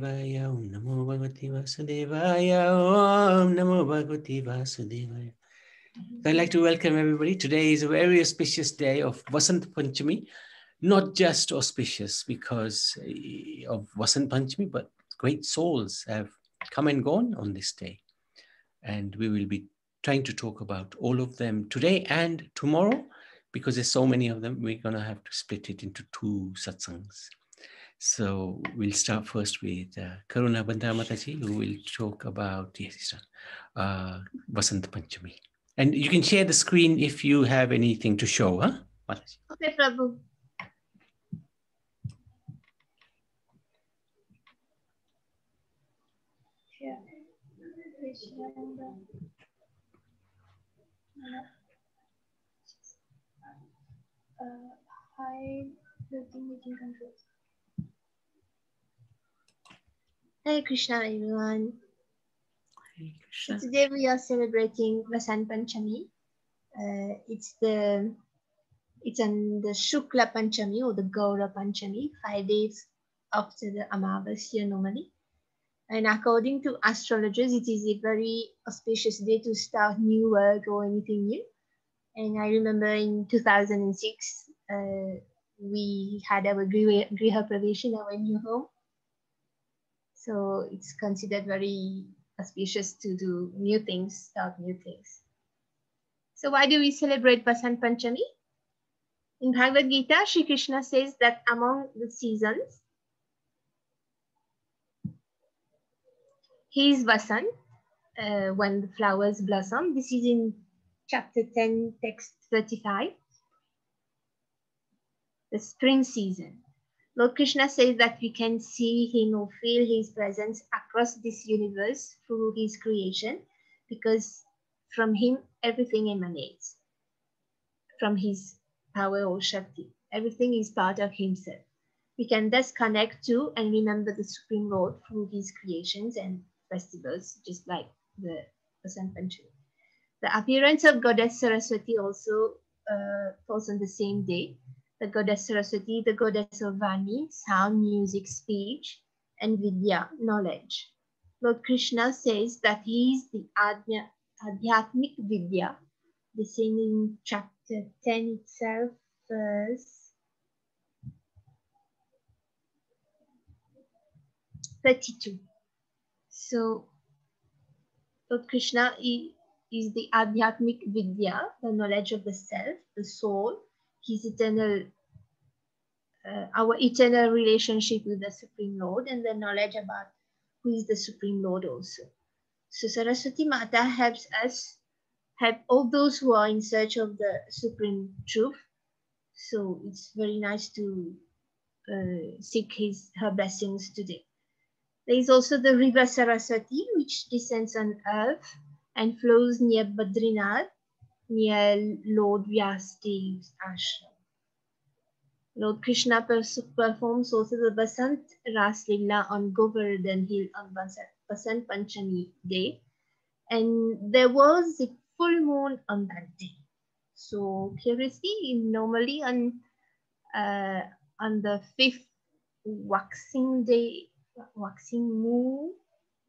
Bhagavati Vasudevaya Om Namo Bhagavati Vasudevaya. I'd like to welcome everybody. Today is a very auspicious day of Vasant Panchami. Not just auspicious because eh, of Vasant Panchami, but great souls have come and gone on this day. And we will be trying to talk about all of them today and tomorrow because there's so many of them. We're going to have to split it into two satsangs. So we'll start first with uh, Karuna Bandamataji, who will talk about yes, uh, Vasant Panchami. And you can share the screen if you have anything to show, huh? Mataji? Okay, Prabhu. Yeah. Uh, hide the meeting controls. Hare Krishna, everyone. Hare So Krishna. today we are celebrating Vasant Panchami. Uh, it's the it's on the Shukla Panchami or the Gaura Panchami, five days after the Amavasya normally. And according to astrologers, it is a very auspicious day to start new work or anything new. And I remember in 2006, uh, we had our Griha Griha Pravesh in our new home. So it's considered very auspicious to do new things, start new things. So why do we celebrate Vasant Panchami? In Bhagavad Gita, Shri Krishna says that among the seasons, he is Vasant, uh, when the flowers blossom. This is in chapter 10, text 35. The spring season. Lord Krishna says that we can see him or feel his presence across this universe through his creation because from him everything emanates. From his power or Shakti. Everything is part of himself. We can thus connect to and remember the Supreme Lord through his creations and festivals, just like the Vasant. The appearance of Goddess Saraswati also uh, falls on the same day the goddess Saraswati, the goddess of Vani, sound, music, speech, and Vidya, knowledge. Lord Krishna says that he is the Adnya, Adhyatmic Vidya. This is in chapter 10 itself, verse 32. So, Lord Krishna is the Adhyatmic Vidya, the knowledge of the self, the soul, his eternal uh, our eternal relationship with the supreme lord and the knowledge about who is the supreme lord also. So saraswati mata helps us help all those who are in search of the supreme truth. So it's very nice to uh, seek his her blessings today. There is also the river saraswati which descends on earth and flows near badrinath near Lord Vyasdev's ashram. Lord Krishna performs also the Basant Ras Leela on Govardhan Hill on Basant, Panchami day. And there was a full moon on that day. So curiously, normally on uh, on the fifth waxing day, waxing moon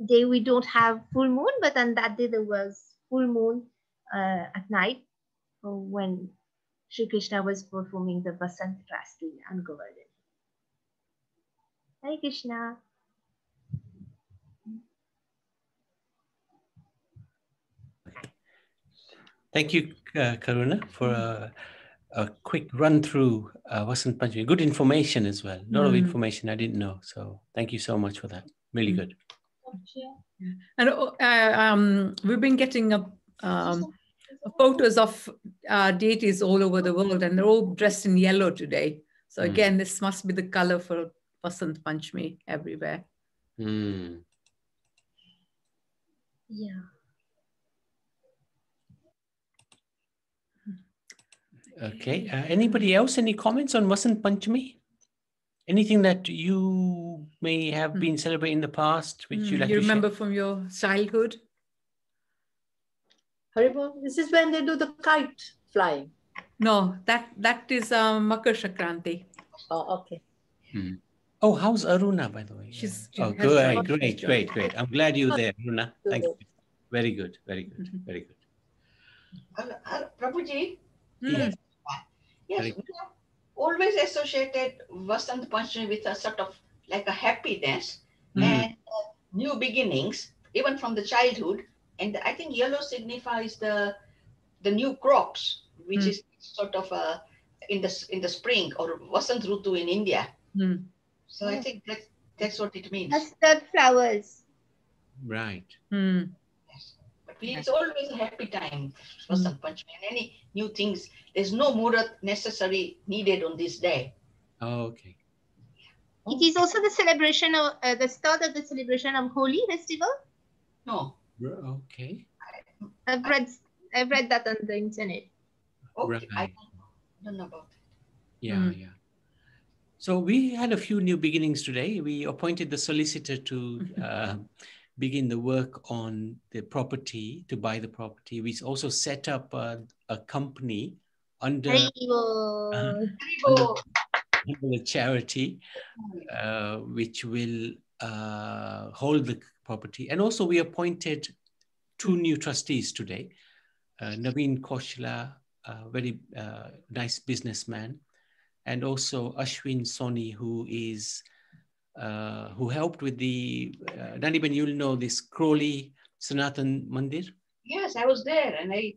day, we don't have full moon, but on that day there was full moon at night uh, when Sri Krishna was performing the Vasant Ras Leela on Govardhan. Hare Krishna. Thank you, uh, Karuna, for a, a quick run through uh, Vasant Panchami. Good information as well. A lot of Mm. information I didn't know. So thank you so much for that. Really Mm. good. And uh, um, we've been getting a, um, photos of uh, deities all over the world, and they're all dressed in yellow today. So Mm. again, this must be the color for Vasant Panchami everywhere. Mm. Yeah. Okay. Uh, anybody else? Any comments on Vasant Panchami? Anything that you may have Mm. been celebrating in the past, which you Mm, like you to share? remember from your childhood? Haribol, this is when they do the kite flying. No, that that is um, Makar Sankranti. Oh, okay. Mm. Oh, how's Aruna, by the way? She's- oh, has great, great, great, great. I'm glad you're there, Aruna. Thank you. Very good, very good, Mhm. very good. Uh, uh, Prabhuji, Mm. Yes. yes, Very we have always associated Vasant Panchami with a sort of like a happiness Mm. and uh, new beginnings, even from the childhood. And I think yellow signifies the the new crops, which Mm. is sort of uh, in the in the spring or Vasant Rutu in India. Mm. So I think that that's what it means. That's the flowers. Right. Mm. Yes. But it's always a happy time, for Vasant Panchami, and any new things. There's no murat necessary needed on this day. Oh, okay. It is also the celebration of uh, the start of the celebration of Holi festival. No. R- Okay. I've read I've read that on the internet. Okay. I Right. don't, don't know about that. Yeah, Mm. yeah. So we had a few new beginnings today. We appointed the solicitor to uh, begin the work on the property, to buy the property. We also set up a, a company under, Haribo. under, under a charity uh, which will uh, hold the property. And also we appointed two new trustees today. Uh, Naveen Koshla, a very uh, nice businessman, and also Ashwin Soni, who is uh, who helped with the uh, Naniban, you'll know this Crawley Sanatan Mandir. Yes, I was there, and I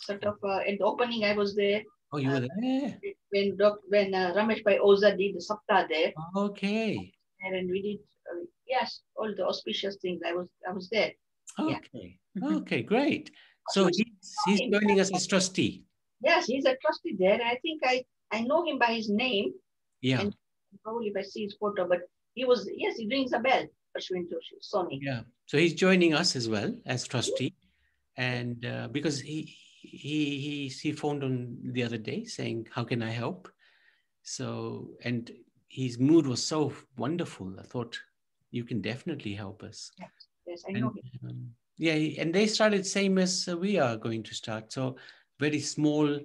sort of uh, at the opening I was there Oh, you were there. when doc, when uh, Ramesh Bhai Oza did the sapta there, Okay. and we did yes all the auspicious things. I was I was there. Okay. Mhm. Okay. Great. So he's, he's joining us as trustee. Yes, he's a trustee there. I think I I know him by his name. Yeah. And- Probably if I see his photo, but he was yes, he rings a bell. Ashwin Joshi, Soni. Yeah. So he's joining us as well as trustee, and uh, because he he he he phoned on the other day saying, "How can I help?" So and his mood was so wonderful. I thought you can definitely help us. Yes, I And, know him. um, yeah, and they started same as we are going to start. So very small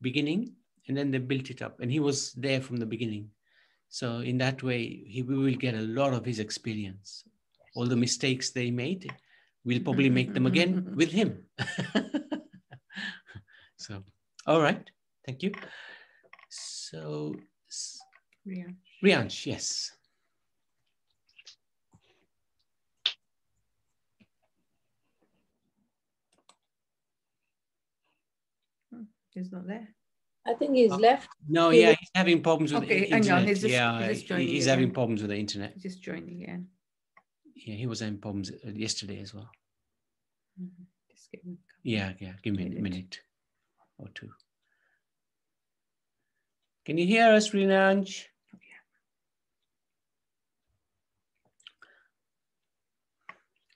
beginning, and then they built it up. And he was there from the beginning. So in that way, he we will get a lot of his experience. All the mistakes they made, we'll probably make them again with him. so, all right, thank you. So, s- Yeah. Riansh, yes. He's not there. I think he's Oh. left. No, He yeah, was- he's having problems with Okay, the hang on, internet. he's just- yeah, he's just he- joining he's again. having problems with the internet. Just joining again. Yeah, he was having problems uh, yesterday as well. Mhm. Just give him a. Yeah, yeah. Give me a Minute. minute or two. Can you hear us, Rinanj?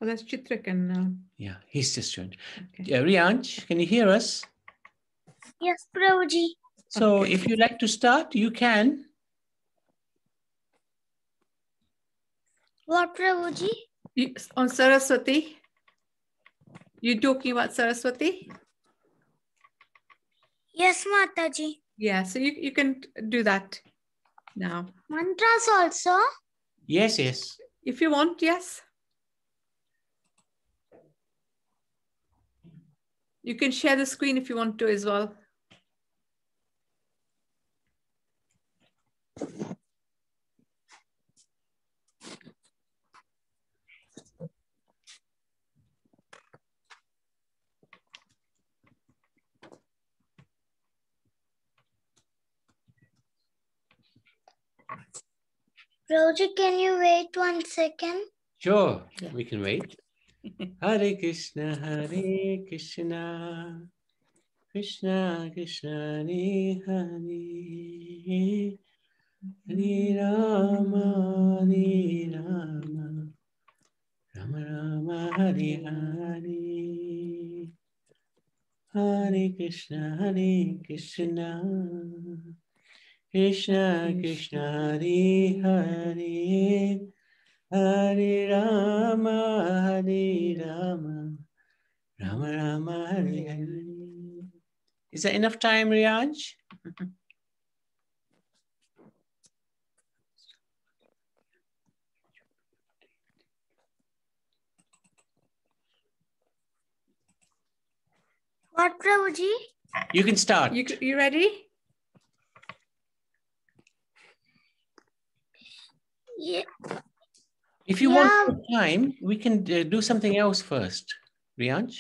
Oh, that's Chitrak and uh, Yeah, he's just joined. okay. Yeah, Rianj, can you hear us? Yes, Prabhuji. So Okay. if you'd like to start, you can. What Prabhuji? You, on Saraswati. You talking about Saraswati? Yes, Mataji. Yeah, so you, you can do that now. Mantras also? Yes, yes. If you want, yes. You can share the screen if you want to as well. Prabhuji, can you wait one second? Sure, Yeah. we can wait. Hare Krishna, Hare Krishna, Krishna Krishna, Hare Hare, Hare Rama, Hare Rama, Rama Rama, Hare Hare, Hare Krishna, Hare Krishna, Krishna Krishna Hari, Hari, Hari, Rama Hari, Rama Rama Rama Hari, Hari. Is that enough time Riyaj? What Prabhuji? You can start. You, you ready? Yeah. If you Yeah. want time, we can uh, do something else first. Rianch?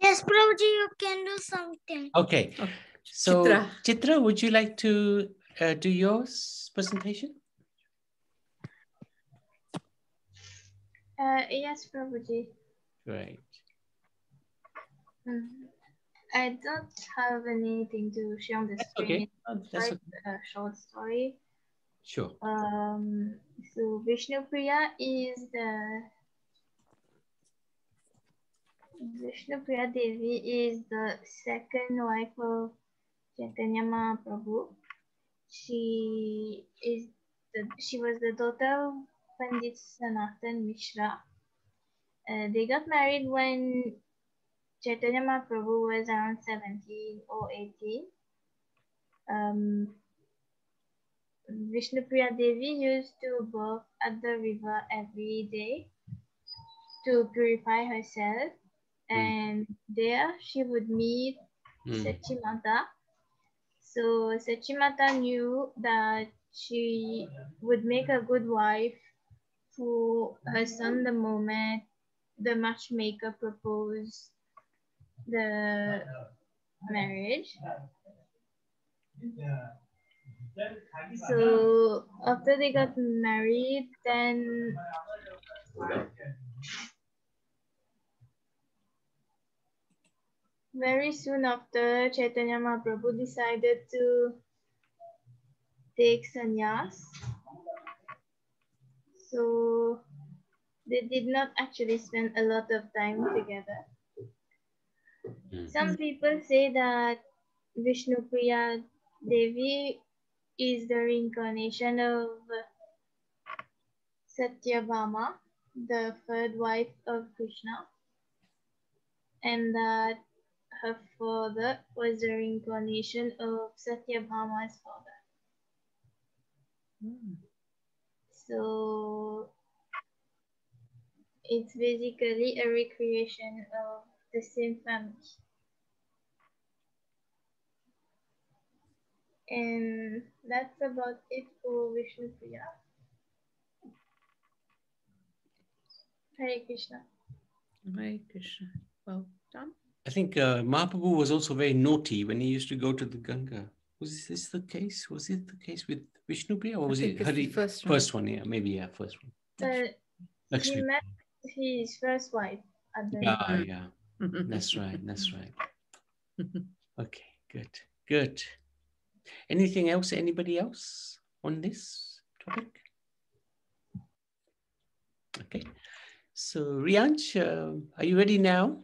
Yes, Prabhuji, you can do something. Okay. Okay. So, Chitra. Chitra, would you like to uh, do your presentation? Uh, yes, Prabhuji. Great. Mm. I don't have anything to share on the That's screen. okay. It's Oh, That's okay. a short story. Sure. Um, so Vishnupriya is the Vishnu Priya Devi is the second wife of Chaitanya Mahaprabhu. She is the, she was the daughter of Pandit Sanatan Mishra. Uh, they got married when Chaitanya Mahaprabhu was around 17 or 18. Um, Vishnupriya Devi used to bathe at the river every day to purify herself. And there she would meet Mm. Sachimata. So Sachimata knew that she would make a good wife for her son the moment the matchmaker proposed the marriage. So after they got married, then very soon after, Chaitanya Mahaprabhu decided to take sannyas. So they did not actually spend a lot of time together. Some mm-hmm. people say that Vishnupriya Devi is the reincarnation of Satyabhama, the third wife of Krishna, and that her father was the reincarnation of Satyabhama's father. Mm. So it's basically a recreation of the same family. And that's about it for Vishnu Priya. Hare Krishna. Hare Krishna. Well done. I think uh, Mahaprabhu was also very naughty when he used to go to the Ganga. Was this the case? Was it the case with Vishnu Priya or was it it's the Hari? first one. First one, yeah, maybe, yeah, first one. But he met his first wife at the Yeah, yeah, that's right, that's right. Okay, good, good. Anything else, anybody else on this topic? Okay, so Rianch, uh, are you ready now?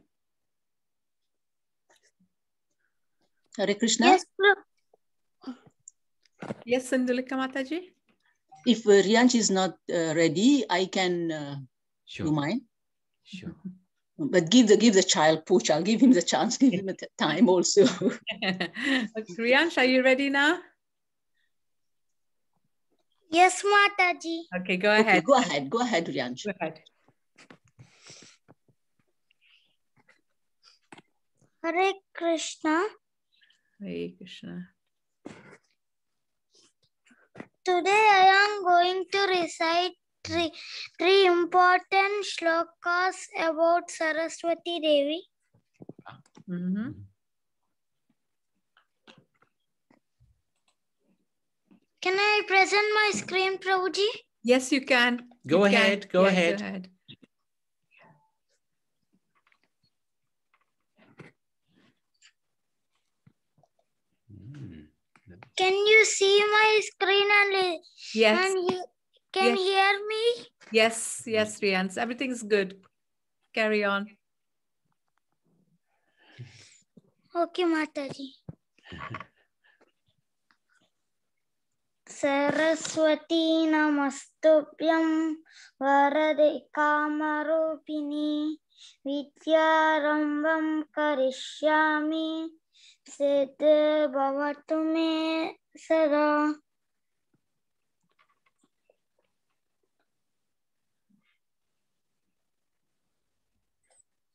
Hare Krishna. Yes, Prabhu. yes, Sandulika Mataji? If uh, Rianch is not uh, ready, I can uh, do Sure, mine. sure. But give the give the child push. I'll give him the chance. Give him the time also. okay, are you ready now? Yes, Mataji. Okay, go Okay, ahead. go ahead. Go ahead, Rianch. Go ahead. Hare Krishna. Hare Krishna. Today I am going to recite three, three important shlokas about Saraswati Devi. Mhm. Can I present my screen, Prabhuji? Yes, you can. Go You can. ahead, go Yeah, ahead. Go ahead. Mm. Can you see my screen and, Yes, and he, can Yes. hear me? yes, yes, Riyansh. Everything's good. Carry on. Okay, Mataji. Saraswati नमस्तुभ्यं वरदे कामरूपिणी विद्यारम्भं करिष्यामि सिद्धिर्भवतु मे सदा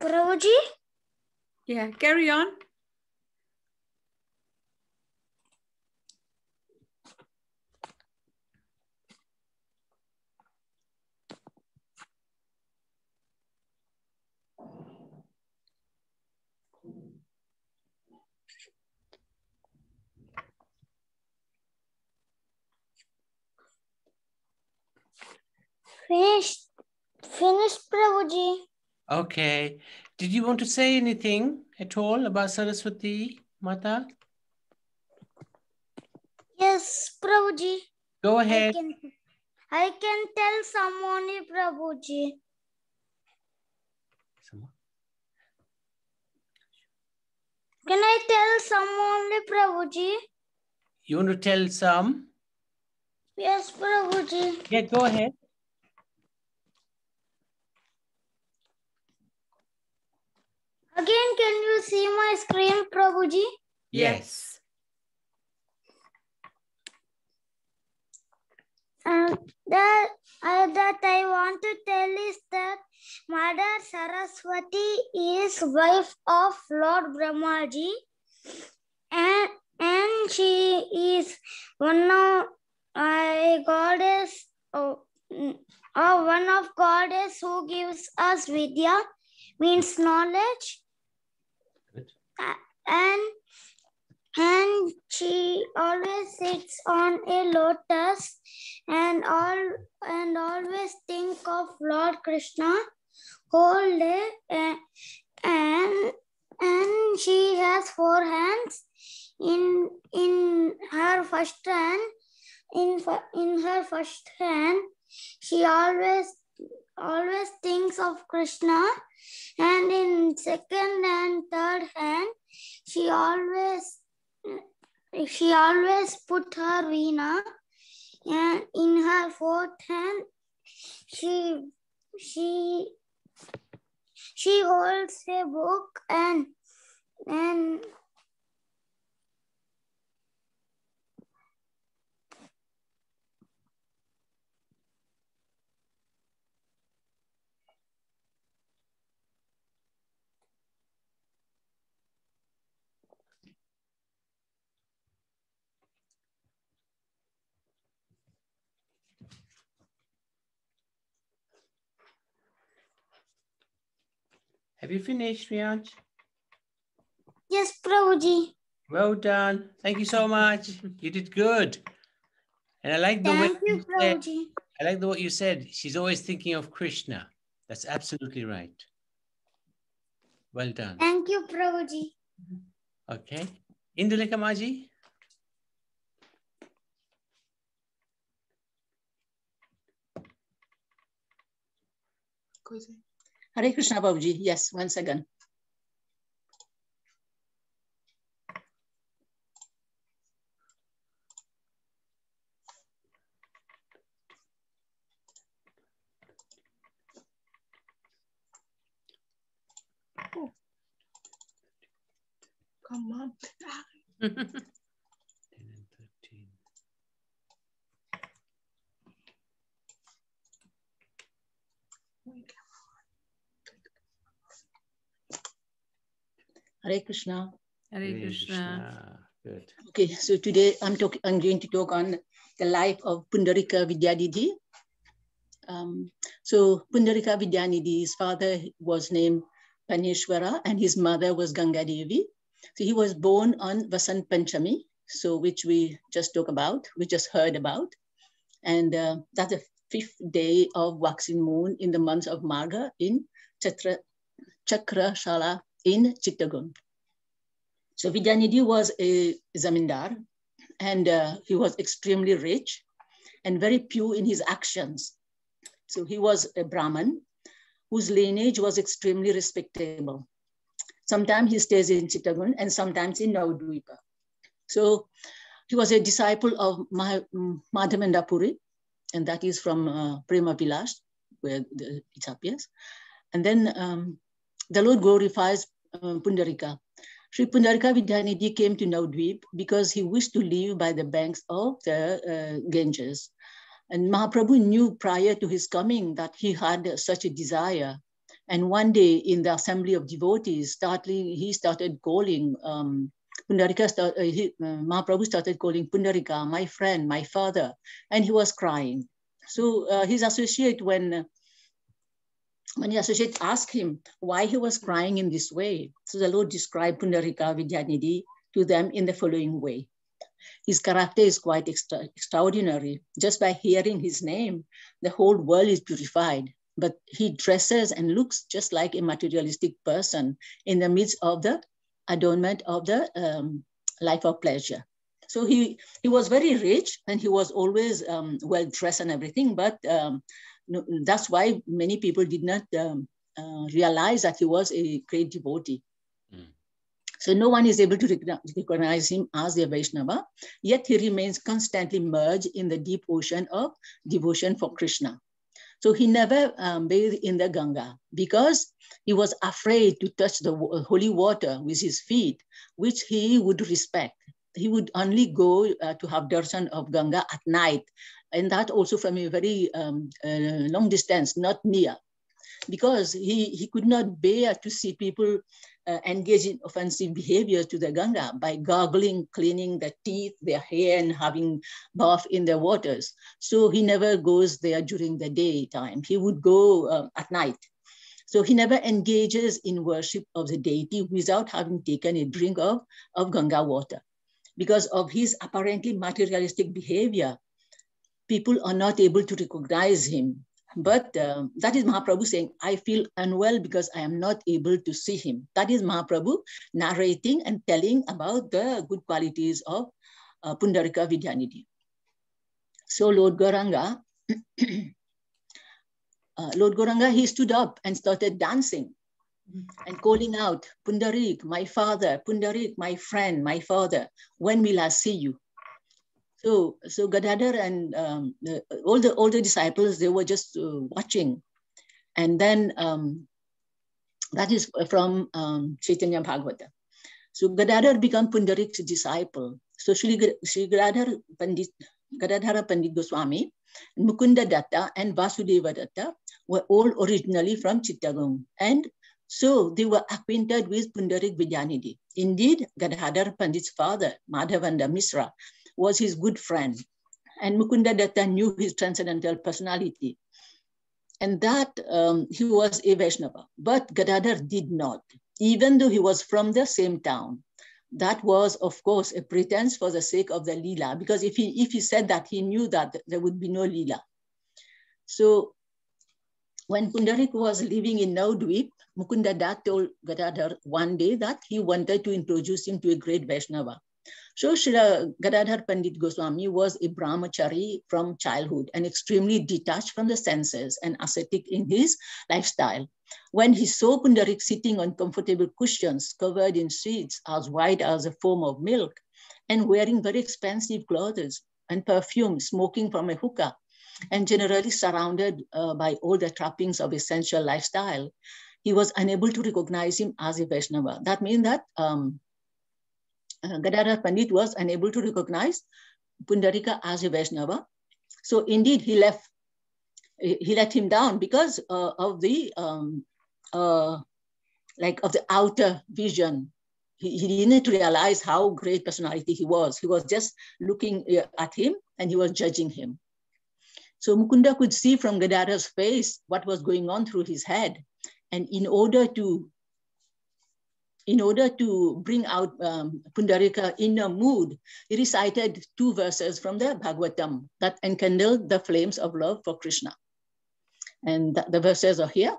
Prabhuji, Yeah, carry on. finished. Finished, Prabhuji. Okay. Did you want to say anything at all about Saraswati Mata? Yes, Prabhuji. Go I ahead. can, I can tell someone, Prabhuji. Can I tell some only, Prabhuji? You want to tell some? Yes, Prabhuji. Yeah, go ahead. Again, can you see my screen, Prabhuji? Yes. And that, uh, that I want to tell is that Mother Saraswati is wife of Lord Brahmaji and, and she is one of a goddess oh, uh, one of goddess who gives us vidya means knowledge Good. and and she always sits on a lotus and all and always think of Lord Krishna whole day and and, and she has four hands in in her first hand in in her first hand she always always thinks of Krishna. And in second and third hand she always she always put her veena. And in her fourth hand she she she holds a book and and Have you finished, Riyanj? yes Prabhuji Well done. Thank you so much. You did good. And I like the way thank you you said, I like the what you said. She's always thinking of Krishna. That's absolutely right. Well done. thank you Prabhuji Okay. Indulika Maji? Hare Krishna Babuji. Yes, once again. Oh. Come on. 10 and 13. Hare Krishna. Hare Hare Krishna. Good. Okay, so today I'm talking. I'm going to talk on the life of Pundarika Vidyanidhi. Um, So Pundarika Vidyanidhi's father was named Panishwara, and his mother was Ganga Devi. So he was born on Vasant Panchami, so which we just talked about, we just heard about. And uh, that's the fifth day of waxing moon in the month of Marga in Chatra, Chakra Shala in Chittagong. So Vidyanidhi was a zamindar and uh, he was extremely rich and very pure in his actions. So he was a Brahmin whose lineage was extremely respectable. Sometimes he stays in Chittagong and sometimes in Navadvipa. So he was a disciple of Madhavendra Puri, and that is from uh, Prema Vilas, where the, it appears. And then um, the Lord glorifies uh, Pundarika. Sri Pundarika Vidyanidhi came to Navadvip because he wished to live by the banks of the uh, Ganges. And Mahaprabhu knew prior to his coming that he had such a desire. And one day in the assembly of devotees, he started calling um, Pundarika, start, uh, he, uh, Mahaprabhu started calling Pundarika, my friend, my father, and he was crying. So uh, his associate, when when the associate asked him why he was crying in this way, so the Lord described Pundarika Vidyanidhi to them in the following way. His character is quite extra extraordinary. Just by hearing his name, the whole world is purified. But he dresses and looks just like a materialistic person in the midst of the adornment of the um, life of pleasure. So he, he was very rich and he was always um, well dressed and everything, but um, that's why many people did not um, uh, realize that he was a great devotee. Mm. So no one is able to recognize him as a Vaishnava, yet he remains constantly merged in the deep ocean of devotion for Krishna. So he never um, bathed in the Ganga because he was afraid to touch the holy water with his feet, which he would respect. He would only go uh, to have darshan of Ganga at night and that also from a very um, uh, long distance, not near, because he, he could not bear to see people uh, engage in offensive behavior to the Ganga by gargling, cleaning their teeth, their hair, and having bath in the waters. So he never goes there during the daytime. He would go uh, at night. So he never engages in worship of the deity without having taken a drink of, of Ganga water. Because of his apparently materialistic behavior, people are not able to recognize him. But uh, that is Mahaprabhu saying, I feel unwell because I am not able to see him. That is Mahaprabhu narrating and telling about the good qualities of uh, Pundarika Vidyanidhi. So Lord Gauranga, uh, Lord Gauranga, he stood up and started dancing and calling out, Pundarik, my father, Pundarik, my friend, my father, when will I see you? So, so Gadadhar and um, the, all the all the disciples, they were just uh, watching, and then um, that is from um, Chaitanya Bhagavata. So Gadadhar became Pundarik's disciple. So Sri, Sri Gadadhar Pandit, Gadadhara Pandit Goswami, Mukunda Datta and Vasudeva Datta were all originally from Chittagong. And so they were acquainted with Pundarik Vidyanidhi. Indeed, Gadadhar Pandit's father, Madhavendra Misra, was his good friend. And Mukunda Datta knew his transcendental personality. And that um, he was a Vaishnava. But Gadadhar did not, even though he was from the same town. That was, of course, a pretense for the sake of the Leela, because if he, if he said that, he knew that there would be no Leela. So when Pundarik was living in Navadvip, Mukunda Datta told Gadadhar one day that he wanted to introduce him to a great Vaishnava. So Srila Gadadhar Pandit Goswami was a brahmachari from childhood and extremely detached from the senses and ascetic in his lifestyle. When he saw Pundarik sitting on comfortable cushions covered in sheets as white as a foam of milk and wearing very expensive clothes and perfume, smoking from a hookah, and generally surrounded uh, by all the trappings of essential lifestyle, he was unable to recognize him as a Vaishnava. That means that um, uh, Gadadhar Pandit was unable to recognize Pundarika as a Vaishnava. So indeed, he left he let him down because uh, of the um, uh, like of the outer vision. He, he didn't realize how great personality he was. He was just looking uh, at him and he was judging him. So Mukunda could see from Gadadhar's face what was going on through his head. And in order to in order to bring out um, Pundarika inner mood, he recited two verses from the Bhagavatam that enkindled the flames of love for Krishna. And the, the verses are here.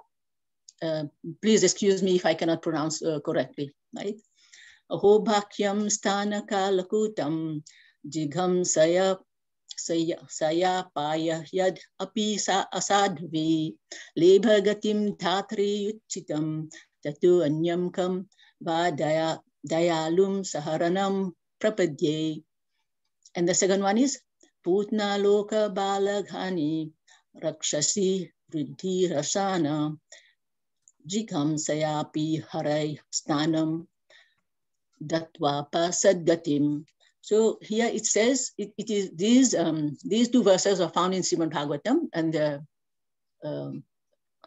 Uh, please excuse me if I cannot pronounce uh, correctly, right? Aho bhakyam sthana kalakutam jigham saya saya saya paya yad api sa asadvi lebhagatim thatri yuchitam tatu anyam kam va daya, dayalum saharanam prapadye. And the second one is Putna loka balaghani rakshasi vriddhi rasana jikam sayapi harai stanam datva pasadgatim. So here it says it, it is these um, these two verses are found in Srimad Bhagavatam and the um,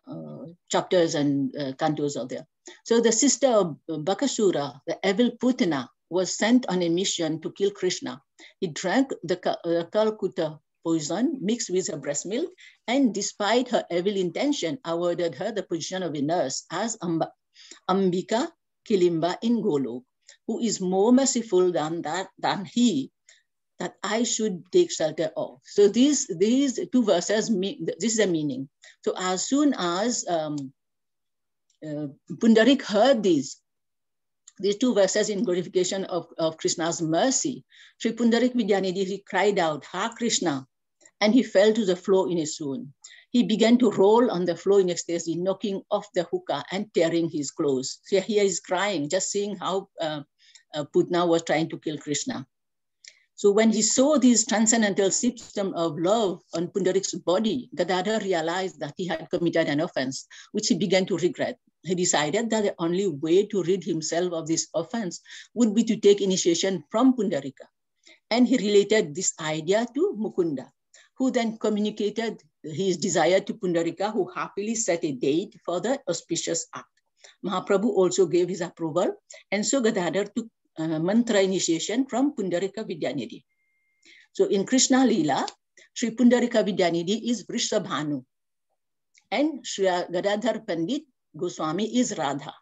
uh, chapters and uh, cantos are there. So the sister of Bakasura, the evil Putana, was sent on a mission to kill Krishna. He drank the uh, kalakuta poison mixed with her breast milk, and despite her evil intention, awarded her the position of a nurse as Amba, Ambika Kilimba in Golok, who is more merciful than that than he that I should take shelter of. So these these two verses this is the meaning. So as soon as um, uh, Pundarik heard these, these two verses in glorification of, of Krishna's mercy. Sri Pundarik Vidyanidhi, he cried out, Ha Krishna, and he fell to the floor in a swoon. He began to roll on the floor in ecstasy, knocking off the hookah and tearing his clothes. So here he's crying, just seeing how uh, uh, Putna was trying to kill Krishna. So when he saw this transcendental system of love on Pundarik's body, Gadadhar realized that he had committed an offense, which he began to regret he decided that the only way to rid himself of this offense would be to take initiation from Pundarika. And he related this idea to Mukunda, who then communicated his desire to Pundarika, who happily set a date for the auspicious act. Mahaprabhu also gave his approval, and so Gadadhar took uh, mantra initiation from Pundarika Vidyanidhi. So in Krishna Lila, Sri Pundarika Vidyanidhi is Vrishabhanu, and Sri Gadadhar Pandit Goswami is Radha.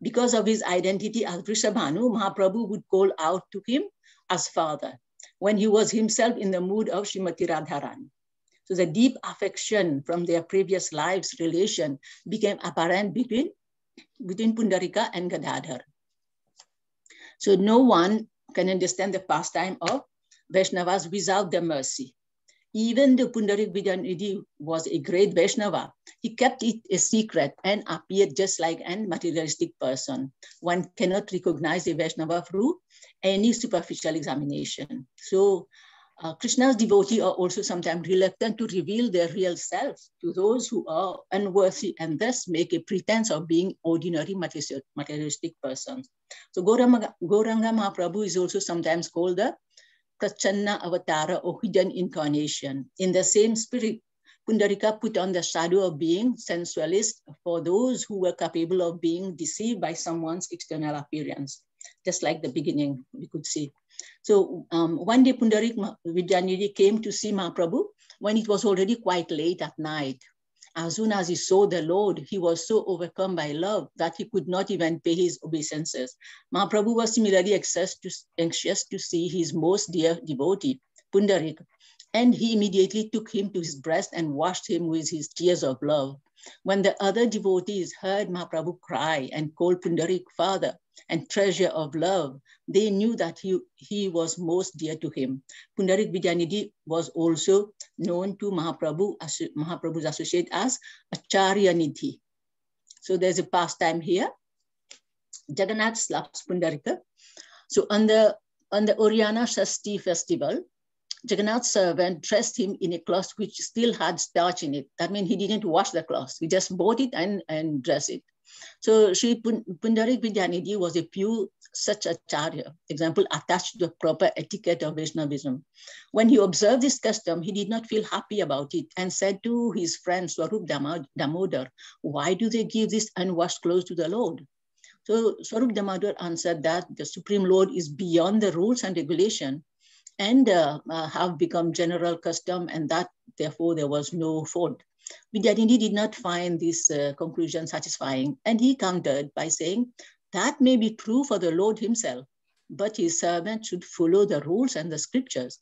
Because of his identity as Vrishabhanu, Mahaprabhu would call out to him as father when he was himself in the mood of Srimati Radharani. So the deep affection from their previous lives relation became apparent between, between Pundarika and Gadadhar. So no one can understand the pastime of Vaishnavas without their mercy. Even the Pundarik Vidyanidhi was a great Vaishnava. He kept it a secret and appeared just like an materialistic person. One cannot recognize a Vaishnava through any superficial examination. So uh, Krishna's devotee are also sometimes reluctant to reveal their real self to those who are unworthy and thus make a pretense of being ordinary materialistic persons. So Gauranga, Gauranga Mahaprabhu is also sometimes called the Prachanna Avatara or hidden incarnation. In the same spirit, Pundarika put on the shadow of being sensualist for those who were capable of being deceived by someone's external appearance, just like the beginning we could see. So um, one day Pundarik Vidyanidhi came to see Mahaprabhu when it was already quite late at night as soon as he saw the Lord, he was so overcome by love that he could not even pay his obeisances. Mahaprabhu was similarly anxious to anxious to see his most dear devotee, Pundarik, and he immediately took him to his breast and washed him with his tears of love. When the other devotees heard Mahaprabhu cry and call Pundarik father and treasure of love, they knew that he, he was most dear to him. Pundarik Vidyanidhi was also known to Mahaprabhu, as, Mahaprabhu's associate as Acharya Nidhi. So there's a pastime here. Jagannath slaps Pundarika. So on the, on the Odana Shasti festival, Jagannath's servant dressed him in a cloth which still had starch in it. That means he didn't wash the cloth. He just bought it and, and dressed it. So Sri Pundarik Vidyanidhi was a pure such acharya, example, attached to the proper etiquette of Vaishnavism. When he observed this custom, he did not feel happy about it and said to his friend Swarup Damodar, why do they give this unwashed clothes to the Lord? So Swarup Damodar answered that the Supreme Lord is beyond the rules and regulation and uh, uh, have become general custom and that therefore there was no fault. Vidyanidhi did not find this uh, conclusion satisfying and he countered by saying, that may be true for the Lord himself, but his servant should follow the rules and the scriptures.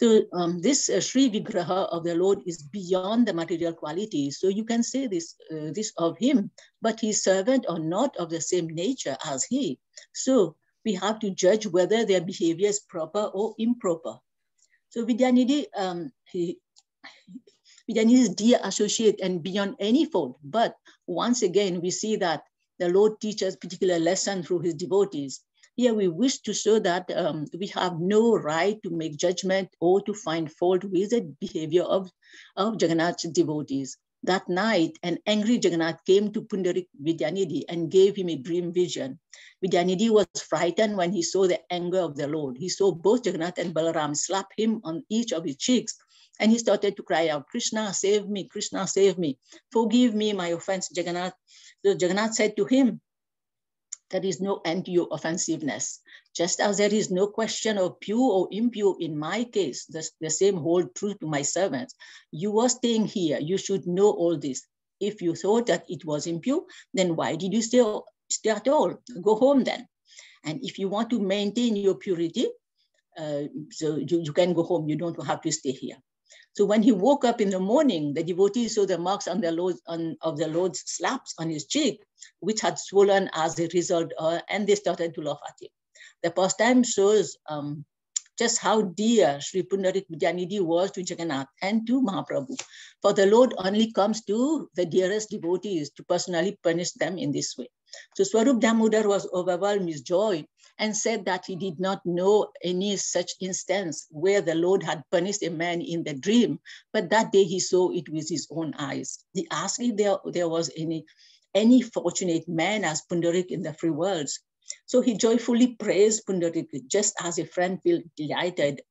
So um, this uh, Sri Vigraha of the Lord is beyond the material quality. So you can say this, uh, this of him, but his servant are not of the same nature as he. So we have to judge whether their behavior is proper or improper. So Vidyanidhi, um, he, Vidyanidhi is dear associate and beyond any fault. But once again, we see that the Lord teaches particular lesson through his devotees. Here we wish to show that um, we have no right to make judgment or to find fault with the behavior of, of Jagannath's devotees. That night, an angry Jagannath came to Pundarik Vidyanidhi and gave him a dream vision. Vidyanidhi was frightened when he saw the anger of the Lord. He saw both Jagannath and Balaram slap him on each of his cheeks. And he started to cry out, Krishna, save me, Krishna, save me. Forgive me my offense, Jagannath. So Jagannath said to him, there is no end to your offensiveness. Just as there is no question of pure or impure in my case, the, the same hold true to my servants. You are staying here. You should know all this. If you thought that it was impure, then why did you stay, stay at all? Go home then. And if you want to maintain your purity, uh, so you, you can go home. You don't have to stay here. So when he woke up in the morning, the devotee saw the marks on the on, of the Lord's slaps on his cheek, which had swollen as a result, uh, and they started to laugh at him. The pastime shows um, just how dear Sri Pundarik Vidyanidhi was to Jagannath and to Mahaprabhu. For the Lord only comes to the dearest devotees to personally punish them in this way. So Swarup Damodar was overwhelmed with joy and said that he did not know any such instance where the Lord had punished a man in the dream, but that day he saw it with his own eyes. He asked if there, there was any, any fortunate man as Pundarik in the free worlds. So he joyfully praised Pundarik just as a friend feels delighted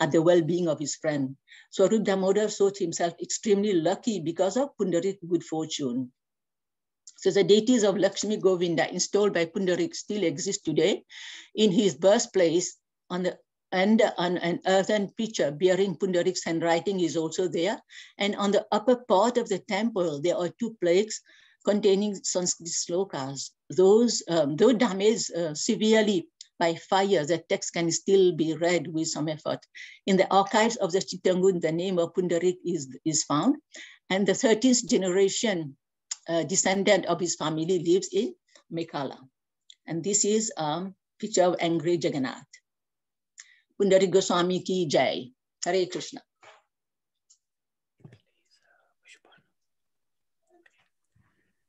at the well-being of his friend. So Damodar thought himself extremely lucky because of Pundarik's good fortune. So the deities of Lakshmi Govinda installed by Pundarik still exist today. In his birthplace, on the and on an earthen pitcher bearing Pundarik's handwriting is also there. And on the upper part of the temple, there are two plaques containing Sanskrit slokas. Those, um, though damaged uh, severely by fire, the text can still be read with some effort. In the archives of the Chittagong, the name of Pundarik is, is found. And the 13th generation uh, descendant of his family lives in Mekhala. And this is a um, picture of angry Jagannath. Pundari Goswami ki jai. Hare Krishna.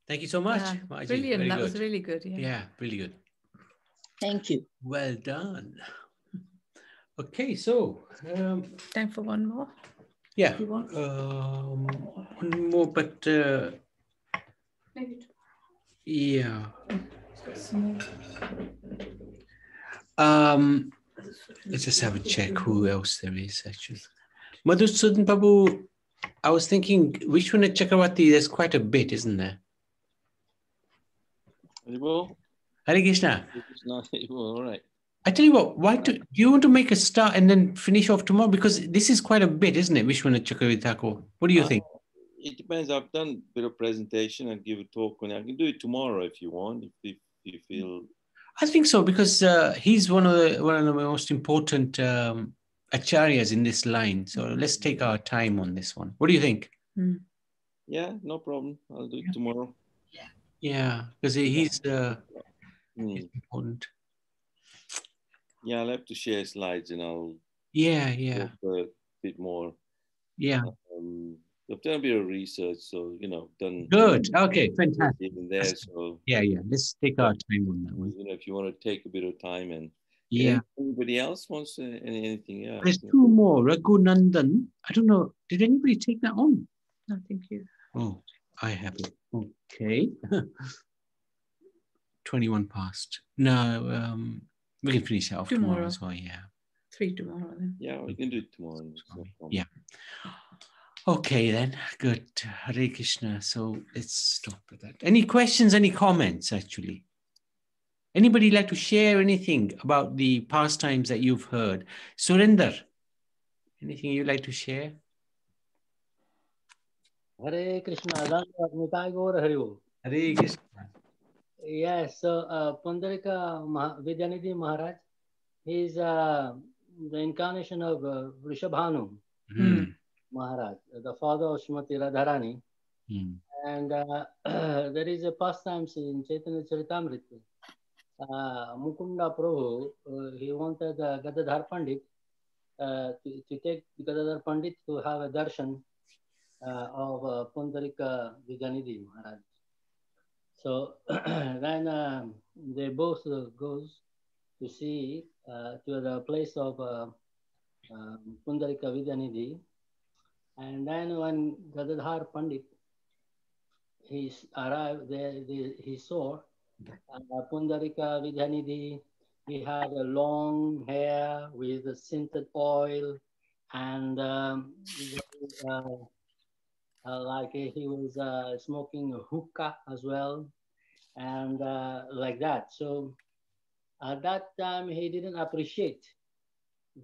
Thank you so much. Yeah, brilliant. Very that good. was really good. Yeah. yeah, really good. Thank you. Well done. Okay, so um, time for one more. Yeah, um, one more, but uh, Maybe Yeah. Um, let's just have a check who else there is actually. Madhusudan Babu, I was thinking Vishwanath Chakravarti, there's quite a bit, isn't there? Well, Hare Krishna. all right. I tell you what, why do, do you want to make a start and then finish off tomorrow? Because this is quite a bit, isn't it, Vishwanath Chakravarti What do you uh, think? It depends. I've done a bit of presentation and give a talk on it. I can do it tomorrow if you want, if, if you feel. I think so because uh, he's one of the one of the most important um, acharyas in this line. So let's take our time on this one. What do you think? Mm. Yeah, no problem. I'll do it tomorrow. Yeah, yeah, because he's uh, mm. important. Yeah, I'll have to share slides and I'll. Yeah, yeah. a bit more. Yeah. Um, I've done a bit of research, so you know, done good. Okay, fantastic. In there, so yeah, yeah. Let's take our time on that one. You know, if you want to take a bit of time and yeah. Anybody else wants to, anything else? There's two more. Raghunandan. I don't know. Did anybody take that on? No, thank you. Oh, I have it. Okay. 21 past. No, um, we can finish that off tomorrow, tomorrow as well. Yeah. Three tomorrow then. Yeah, we can do it tomorrow. No yeah. Okay, then. Good. Hare Krishna. So let's stop with that. Any questions, any comments, actually? Anybody like to share anything about the pastimes that you've heard? Surinder, anything you'd like to share? Hare Krishna, Nitai Gaur Haribol. Hare Krishna. Yes, so uh, Pundarika Mah- Vidyanidhi Maharaj, he's uh, the incarnation of uh, Vrishabhanu Hmm. Maharaj, the father of Srimati Radharani. Hmm. And uh, there is a pastime in Chaitanya Charitamrita. Uh, Mukunda Prabhu, uh, he wanted uh, Gadadhar Pandit uh, to, to take Gadadhar Pandit to have a darshan uh, of uh, Pundarika Vidyanidhi Maharaj. So then um, they both uh, goes to see uh, to the place of uh, um, Pundarika Vidyanidhi. And then when Gadadhar Pandit he arrived there, the, he saw uh, Pundarika Vidyanidhi. He had a long hair with scented oil and um, uh, uh, like he was uh, smoking a hookah as well and uh, like that. So at that time, he didn't appreciate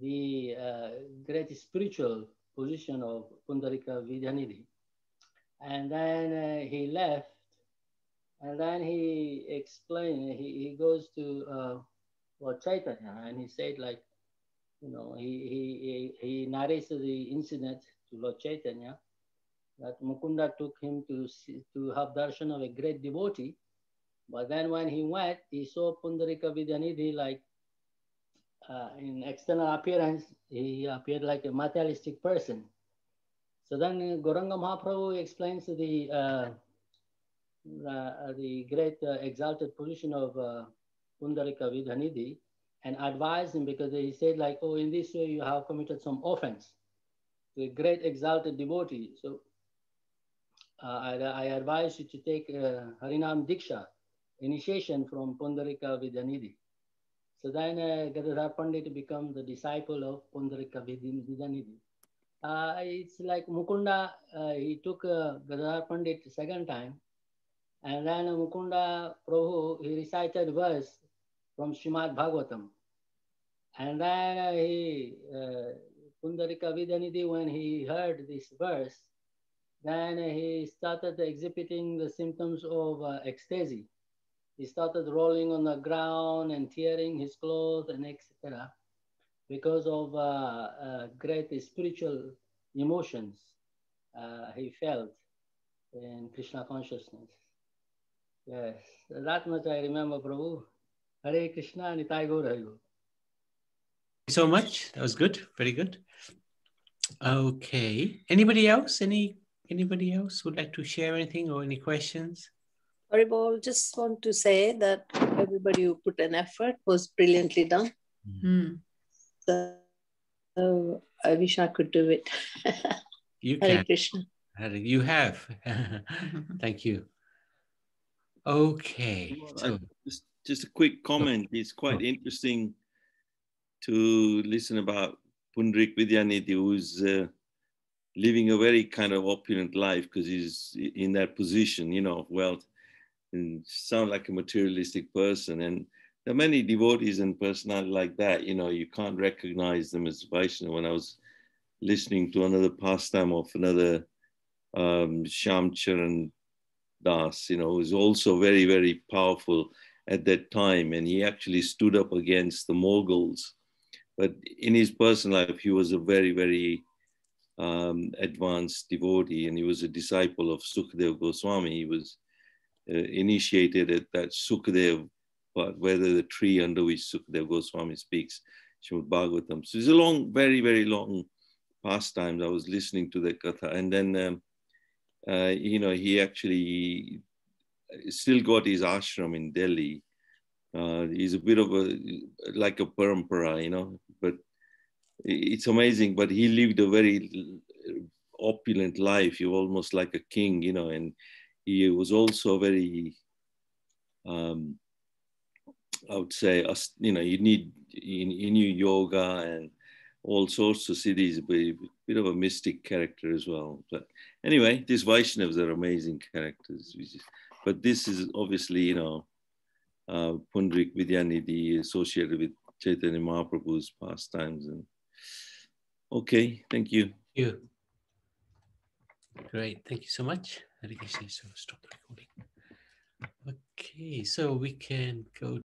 the uh, great spiritual position of Pundarika Vidyanidhi. And then uh, he left, and then he explained, he, he goes to uh, Lord Chaitanya, and he said like, you know, he, he, he, he narrates the incident to Lord Chaitanya, that Mukunda took him to, see, to have darshan of a great devotee, but then when he went, he saw Pundarika Vidyanidhi like uh, in external appearance, he appeared like a materialistic person. So then uh, Gauranga Mahaprabhu explains the, uh, the, the great uh, exalted position of uh, Pundarika Vidyanidhi and advised him because he said like, oh, in this way you have committed some offense to a great exalted devotee. So uh, I, I advise you to take uh, Harinam Diksha, initiation from Pundarika Vidyanidhi. So then uh, Gadadhar Pandit become the disciple of Pundarika Vidyan- Vidyanidhi. Uh, it's like Mukunda, uh, he took uh, Gadadhar Pandit second time, and then Mukunda Prabhu, he recited verse from Srimad Bhagavatam. And then uh, he, uh, Pundarika Vidyanidhi, when he heard this verse, then he started exhibiting the symptoms of uh, ecstasy. He started rolling on the ground and tearing his clothes and etc. because of uh, uh, great spiritual emotions uh, he felt in Krishna consciousness. Yes, that much I remember, Prabhu. Hare Krishna, Nitai Gaur. so much. That was good. Very good. Okay. Anybody else? Any anybody else would like to share anything or any questions? Haribol, just want to say that everybody who put an effort was brilliantly done. Hmm. So, so I wish I could do it. You Hare can. Krishna. Hare- You have. Thank you. Okay. Well, So, just, just a quick comment. It's quite interesting to listen about Pundrik Vidyanidhi, who's uh, living a very kind of opulent life because he's in that position, you know, of wealth, and sound like a materialistic person. And there are many devotees and personality like that. You know, you can't recognize them as Vaishnava. When I was listening to another pastime of another um, Shamcharan Das, you know, who was also very, very powerful at that time. And he actually stood up against the Mughals. But in his personal life, he was a very, very um, advanced devotee and he was a disciple of Sukadev Goswami. He was initiated at that Sukadev, but whether the tree under which Sukadev Goswami speaks, Srimad Bhagavatam. So it's a long, very, very long pastimes. I was listening to the katha. And then, um, uh, you know, he actually still got his ashram in Delhi. Uh, he's a bit of a like a parampara, you know, but it's amazing. But he lived a very opulent life. Was almost like a king, you know, and he was also very, um, I would say, you know, you need he, knew yoga and all sorts of siddhis, but a bit of a mystic character as well. But anyway, these Vaishnavas are amazing characters. But this is obviously, you know, uh, Pundrik Vidyanidhi associated with Chaitanya Mahaprabhu's pastimes. And okay, thank you. Thank you. Great. Thank you so much. So stop recording. Okay, so we can go